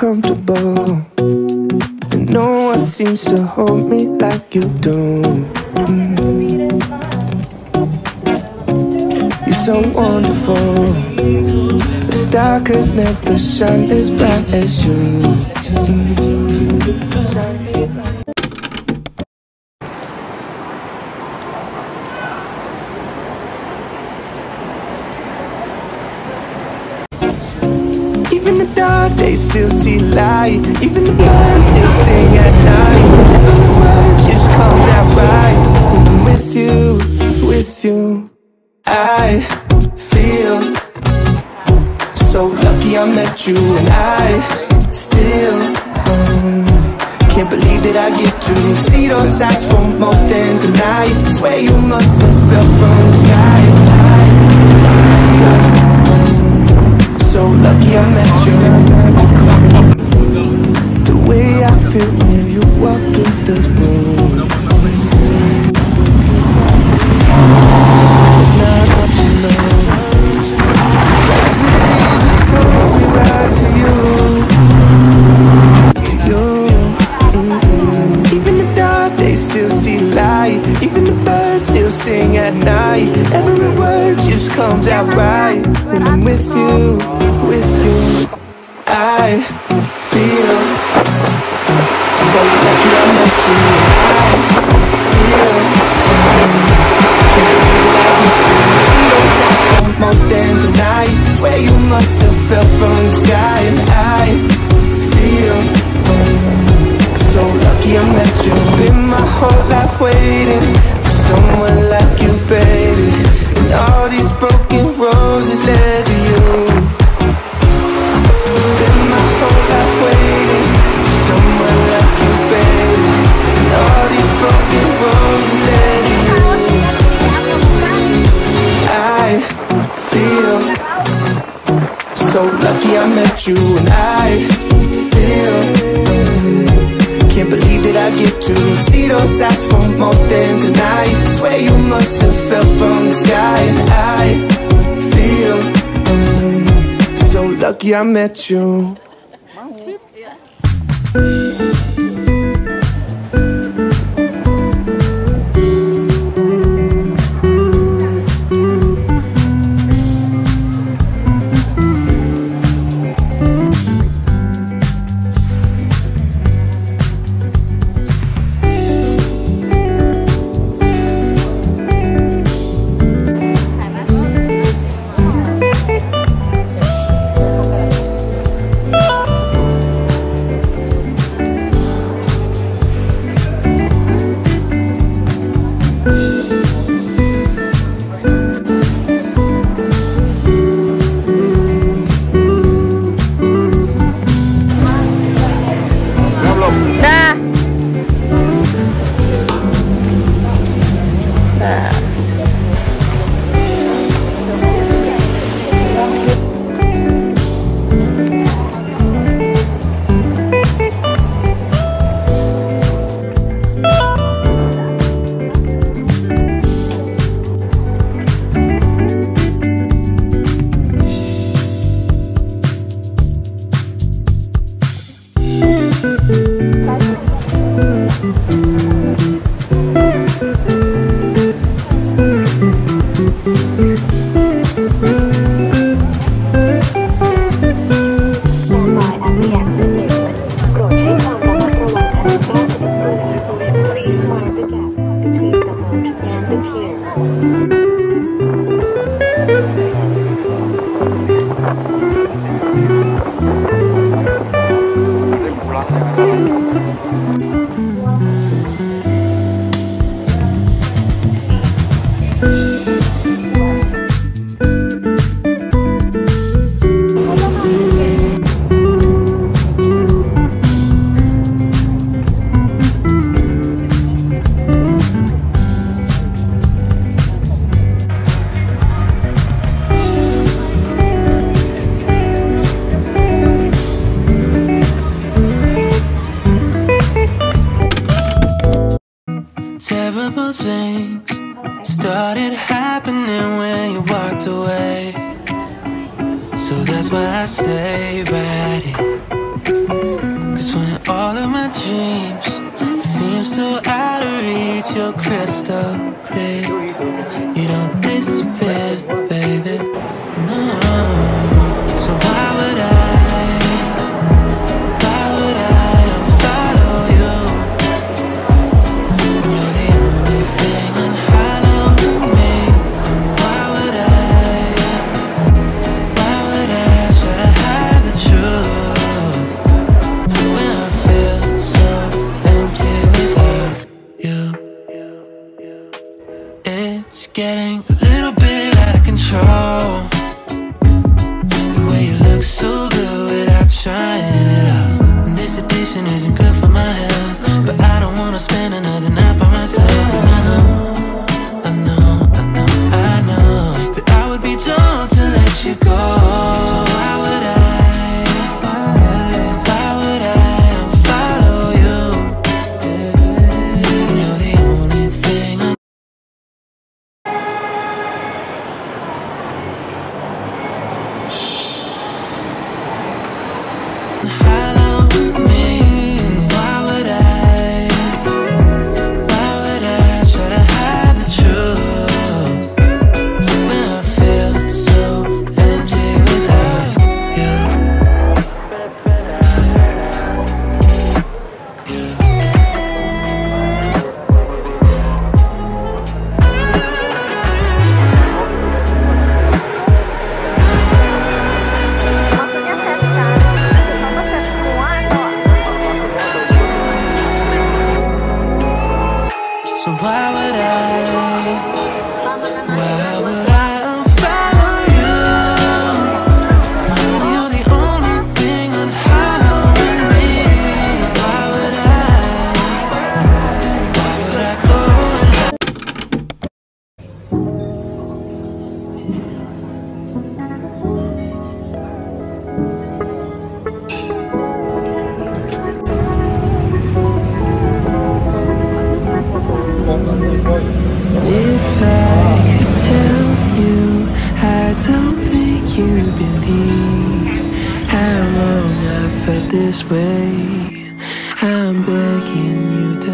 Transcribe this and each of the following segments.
comfortable. And no one seems to hold me like you do. Mm. You're so wonderful. A star could never shine as bright as you. Mm. Even the dark they still see light. Even the birds still sing at night. Every word just comes out right. When I'm with you, with you, I feel so lucky I met you, and I still um, can't believe that I get to see those eyes for more than tonight. Swear you must have fell from the sky. Lucky I met you. The way I feel when you walk in the room. Fell from those eyes for more than tonight. Swear you must have fell from the sky, I feel so lucky I met you. All of my dreams seem so out of reach, you're crystal clear. You don't disappear,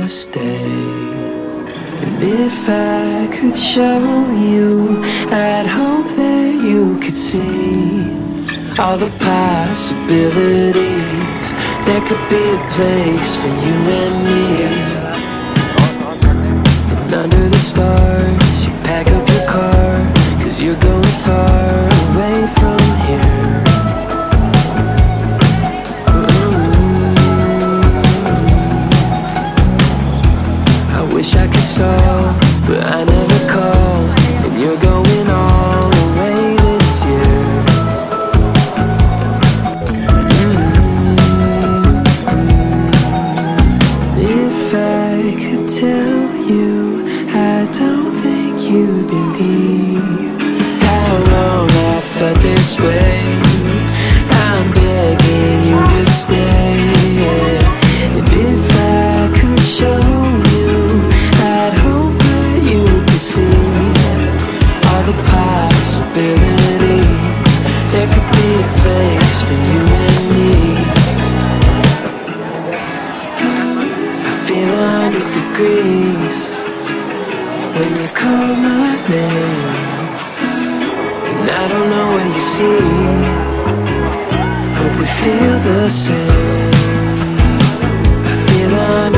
stay. And if I could show you, I'd hope that you could see all the possibilities. There could be a place for you and me. And under the stars, you pack up your car, cause you're going far you'd believe how long I felt this way. I'm begging you to stay. And if I could show you, I'd hope that you could see all the possibilities. There could be a place for you and me. I feel a hundred degrees when you call my name, and I don't know what you see. Hope we feel the same. I feel a